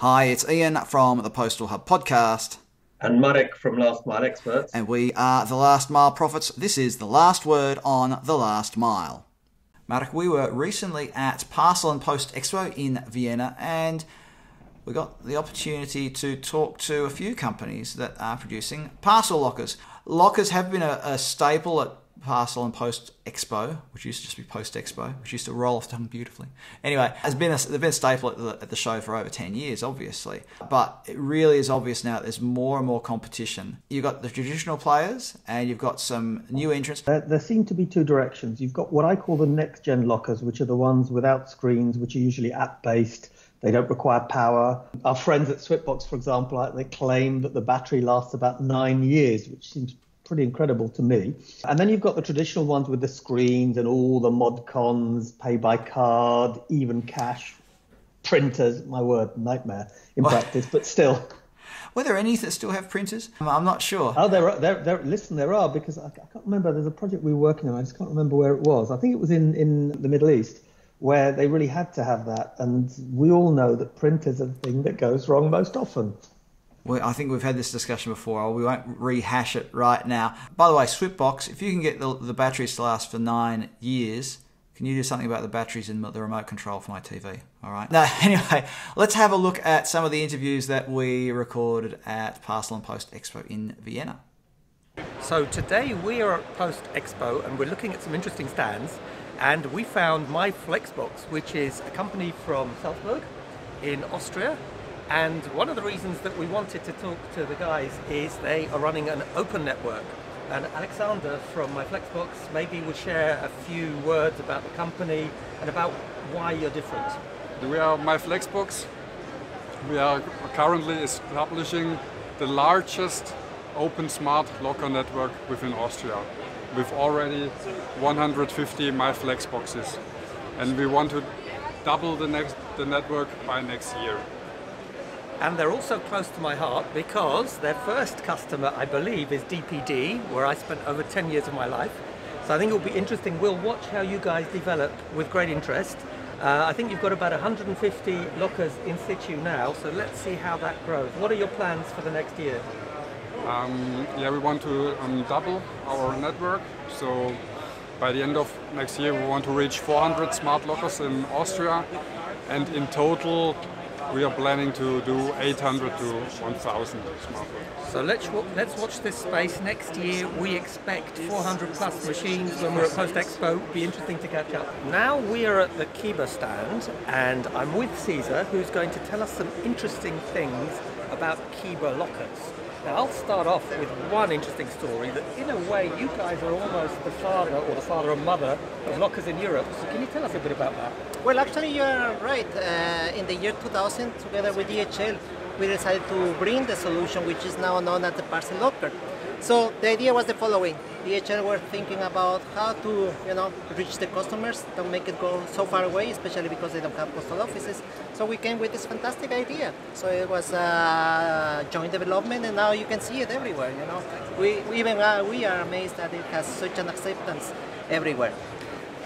Hi, it's Ian from the Postal Hub podcast. And Marek from Last Mile Experts. And we are the Last Mile Prophets. This is the last word on the last mile. Marek, we were recently at Parcel and Post Expo in Vienna and we got the opportunity to talk to a few companies that are producing parcel lockers. Lockers have been a, a staple at Parcel and Post Expo, which used to just be Post Expo, which used to roll off the tongue beautifully. Anyway, has been a, been a staple at the, at the show for over 10 years, obviously. But it really is obvious now that there's more and more competition. You've got the traditional players and you've got some new entrants. There, there seem to be two directions. You've got what I call the next gen lockers, which are the ones without screens, which are usually app based. They don't require power. Our friends at SwipBox, for example, they claim that the battery lasts about nine years, which seems pretty incredible to me. And then you've got the traditional ones with the screens and all the mod cons, pay by card, even cash, printers. My word, nightmare in practice, but still. Were there any that still have printers? I'm not sure. Oh, there are. There, there, listen, there are because I, I can't remember. There's a project we were working on. I just can't remember where it was. I think it was in in the Middle East where they really had to have that. And we all know that printers are the thing that goes wrong most often. I think we've had this discussion before. We won't rehash it right now. By the way, SwipBox, if you can get the, the batteries to last for nine years, can you do something about the batteries in the remote control for my TV? All right. Now, anyway, let's have a look at some of the interviews that we recorded at Parcel and Post Expo in Vienna. So today we are at Post Expo and we're looking at some interesting stands. And we found My Flexbox, which is a company from Salzburg in Austria and one of the reasons that we wanted to talk to the guys is they are running an open network. And Alexander from My Flexbox maybe will share a few words about the company and about why you're different. We are My Flexbox. We are currently establishing the largest open smart locker network within Austria with already 150 My Flexboxes. And we want to double the, next, the network by next year and they're also close to my heart because their first customer, I believe, is DPD, where I spent over 10 years of my life. So I think it'll be interesting. We'll watch how you guys develop with great interest. Uh, I think you've got about 150 lockers in situ now, so let's see how that grows. What are your plans for the next year? Um, yeah, we want to um, double our network. So by the end of next year, we want to reach 400 smart lockers in Austria, and in total, we are planning to do 800 to 1,000 smartphones. So let's let's watch this space. Next year we expect 400 plus machines when we're at Post Expo. Be interesting to catch up. Now we are at the KEBA stand, and I'm with Caesar, who's going to tell us some interesting things about KEBA lockers. Now I'll start off with one interesting story that in a way you guys are almost the father or the father and mother of lockers in Europe. So can you tell us a bit about that? Well, actually, you're right. Uh, in the year 2000, together with DHL, we decided to bring the solution which is now known as the parcel locker. So the idea was the following. DHL were thinking about how to, you know, reach the customers, don't make it go so far away, especially because they don't have postal offices. So we came with this fantastic idea. So it was a joint development, and now you can see it everywhere. You know, we, we even uh, we are amazed that it has such an acceptance everywhere.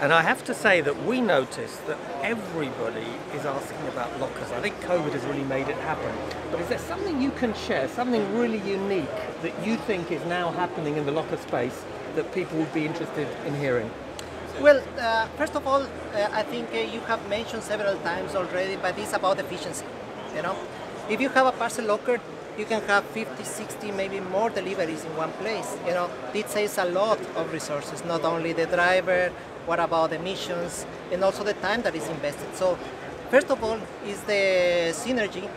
And I have to say that we noticed that everybody is asking about lockers. I think COVID has really made it happen. But is there something you can share, something really unique that you think is now happening in the locker space that people would be interested in hearing? Well, uh, first of all, uh, I think uh, you have mentioned several times already, but it's about efficiency. You know, if you have a parcel locker, you can have 50, 60, maybe more deliveries in one place. You know, it saves a lot of resources, not only the driver, what about emissions, and also the time that is invested. So first of all is the synergy,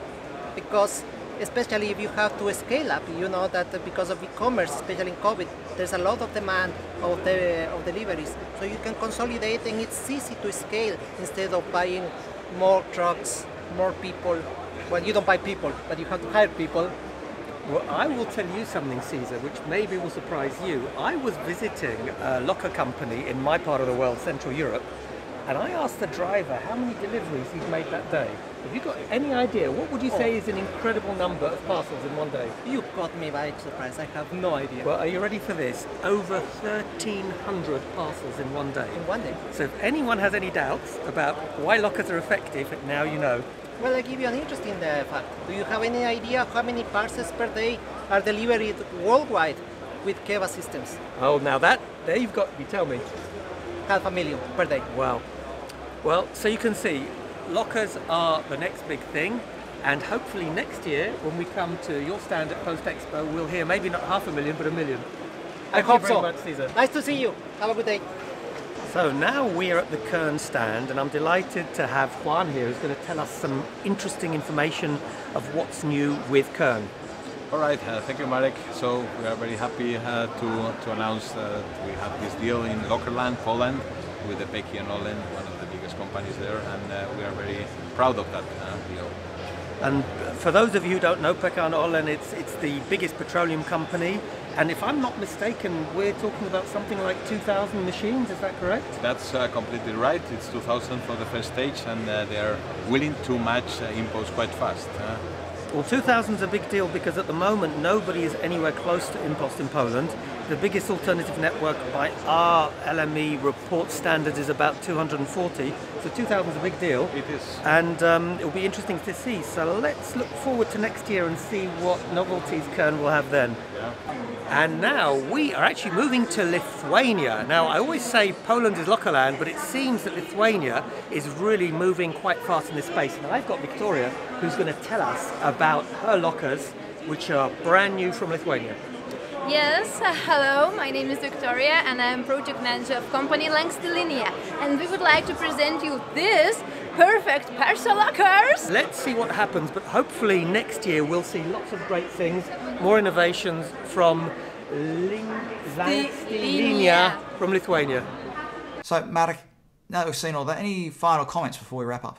because especially if you have to scale up, you know that because of e-commerce, especially in COVID, there's a lot of demand of the of deliveries. So you can consolidate and it's easy to scale instead of buying more trucks, more people. Well, you don't buy people, but you have to hire people well, I will tell you something, Caesar, which maybe will surprise you. I was visiting a locker company in my part of the world, Central Europe, and I asked the driver how many deliveries he'd made that day. Have you got any idea? What would you say oh. is an incredible number of parcels in one day? You caught me by surprise. I have no idea. Well, are you ready for this? Over 1,300 parcels in one day. In one day. So if anyone has any doubts about why lockers are effective, now you know. Well, I'll give you an interesting uh, fact. Do you have any idea how many parcels per day are delivered worldwide with KEBA systems? Oh, now that, there you've got, you tell me. Half a million per day. Wow. Well, so you can see, lockers are the next big thing. And hopefully next year, when we come to your stand at Post Expo, we'll hear maybe not half a million, but a million. I Thank hope you very so. much, Caesar. Nice to see you. Have a good day. So now we're at the Kern stand, and I'm delighted to have Juan here who's going to tell us some interesting information of what's new with Kern. All right, uh, thank you, Marek. So we are very happy uh, to, to announce that we have this deal in Lockerland, Poland, with the PKN Orlen, one of the biggest companies there, and uh, we are very proud of that uh, deal. And for those of you who don't know PKN Orlen, it's, it's the biggest petroleum company. And if I'm not mistaken, we're talking about something like 2,000 machines, is that correct? That's uh, completely right. It's 2000 for the first stage, and uh, they are willing to match uh, InPost quite fast. Well, 2000 is a big deal because at the moment nobody is anywhere close to InPost in Poland. The biggest alternative network by our LME report standards is about 240, so 2000 is a big deal. It is. And um, it'll be interesting to see. So let's look forward to next year and see what novelties Kern will have then. And now we are actually moving to Lithuania. Now, I always say Poland is Lockerland, but it seems that Lithuania is really moving quite fast in this space. And I've got Victoria, who's going to tell us about her lockers, which are brand new from Lithuania. Yes, hello, my name is Victoria and I'm project manager of company Lanksti Linija and we would like to present you this perfect parcel lockers. Let's see what happens, but hopefully next year we'll see lots of great things, more innovations from Ling- Lanksti Linija from Lithuania. So, Marek, now that we've seen all that, any final comments before we wrap up?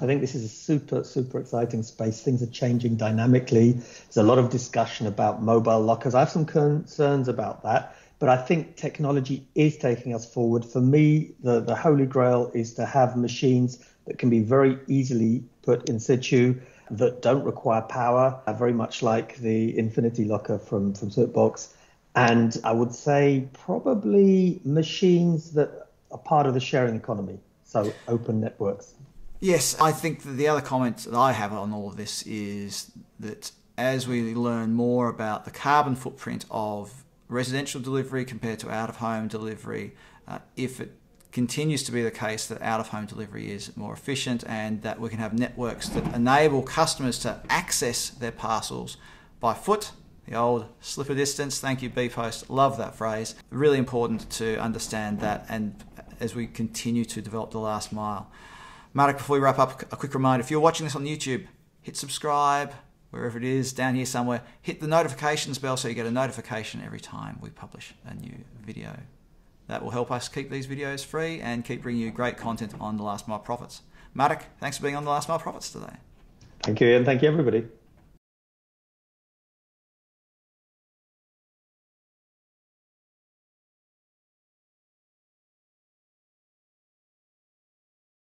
I think this is a super, super exciting space. Things are changing dynamically. There's a lot of discussion about mobile lockers. I have some concerns about that, but I think technology is taking us forward. For me, the, the holy grail is to have machines that can be very easily put in situ, that don't require power, very much like the Infinity Locker from, from SwipBox. And I would say probably machines that are part of the sharing economy, so open networks. Yes, I think that the other comment that I have on all of this is that as we learn more about the carbon footprint of residential delivery compared to out of home delivery, uh, if it continues to be the case that out of home delivery is more efficient and that we can have networks that enable customers to access their parcels by foot. The old slipper distance. Thank you, bpost. Love that phrase. Really important to understand that, and as we continue to develop the last mile. Marek, before we wrap up, a quick reminder if you're watching this on YouTube, hit subscribe wherever it is, down here somewhere. Hit the notifications bell so you get a notification every time we publish a new video. That will help us keep these videos free and keep bringing you great content on the Last Mile Prophets. Marek, thanks for being on the Last Mile Prophets today. Thank you, and thank you, everybody.